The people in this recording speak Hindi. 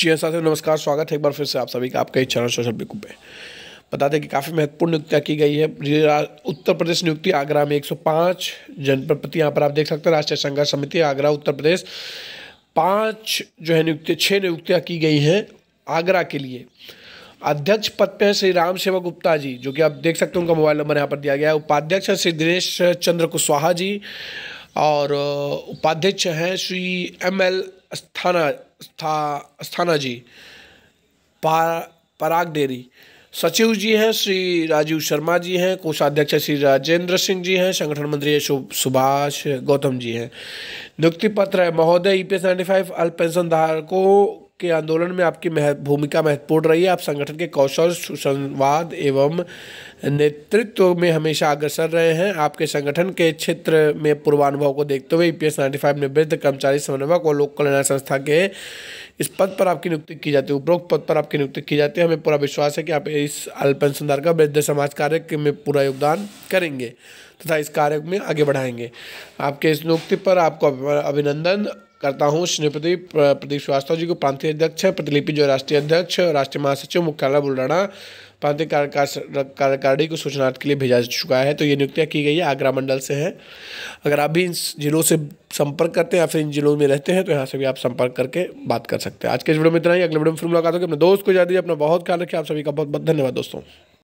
जी हाँ साथियों, नमस्कार, स्वागत है एक बार फिर से आप सभी का आपका इस चैनल सोशल बिकू पे। बता दें कि काफ़ी महत्वपूर्ण नियुक्तियाँ की गई है। उत्तर प्रदेश नियुक्ति आगरा में 105 जनप्रति यहाँ पर आप देख सकते हैं। राष्ट्रीय संघर्ष समिति आगरा, उत्तर प्रदेश। पाँच जो है नियुक्ति छः नियुक्तियाँ की गई हैं आगरा के लिए। अध्यक्ष पद पे श्री राम सेवक गुप्ता जी, जो कि आप देख सकते हैं उनका मोबाइल नंबर यहाँ पर दिया गया है। उपाध्यक्ष है श्री दिनेश चंद्र कुशवाहा जी और, उपाध्यक्ष हैं श्री एम एल स्थाना स्था अस्थाना जी, पा, पराग डेरी सचिव जी हैं श्री राजीव शर्मा जी हैं, कोषाध्यक्ष श्री राजेंद्र सिंह जी हैं, संगठन मंत्री सुभाष गौतम जी हैं। नियुक्ति पत्र है महोदय E P S ninety five अल्प पेंशन धारकों के आंदोलन में आपकी भूमिका महत्वपूर्ण रही है। आप संगठन के कौशल, सुसंवाद एवं नेतृत्व में हमेशा अग्रसर रहे हैं। आपके संगठन के क्षेत्र में पूर्वानुभव को देखते हुए ईपीएस नाइन्टी फाइव में वृद्ध कर्मचारी समन्वयक और लोक कल्याण संस्था के इस पद पर आपकी नियुक्ति की जाती है। उपरोक्त पद पर आपकी नियुक्ति की जाती है। हमें पूरा विश्वास है कि आप इस अल्पेंशनदार का वृद्ध समाज कार्य में पूरा योगदान करेंगे तथा इस कार्य में आगे बढ़ाएँगे। आपके इस नियुक्ति पर आपको अभिनंदन। करता हूँ, श्रीपति प्रदीप श्रीवास्तव जी को, प्रांतीय अध्यक्ष, प्रतिलिपि जो राष्ट्रीय अध्यक्ष, राष्ट्रीय महासचिव, मुख्यालय बुलडाना प्रांतीय कार्यकारिणी को सूचनार्थ के लिए भेजा चुका है। तो ये नियुक्तियाँ की गई है, आगरा मंडल से है। अगर आप भी इन जिलों से संपर्क करते हैं या फिर इन जिलों में रहते हैं तो यहाँ से भी आप संपर्क करके बात कर सकते हैं। आज के इस वीडियो में इतना ही। अगले वीडियो में फिर मुलाकात होगी। अपने दोस्त को जा दीजिए अपना बहुत ख्याल रखिए। आप सभी का बहुत बहुत धन्यवाद, दोस्तों।